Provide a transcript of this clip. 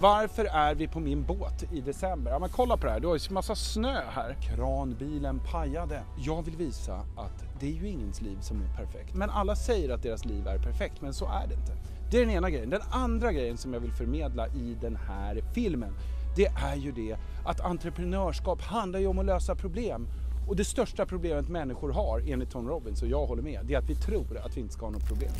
Varför är vi på min båt i december? Ja men kolla på det här, det har ju massa snö här. Kranbilen pajade. Jag vill visa att det är ju ingens liv som är perfekt. Men alla säger att deras liv är perfekt, men så är det inte. Det är den ena grejen. Den andra grejen som jag vill förmedla i den här filmen, det är ju det att entreprenörskap handlar ju om att lösa problem. Och det största problemet människor har, enligt Tom Robbins, och jag håller med, det är att vi tror att vi inte ska ha något problem.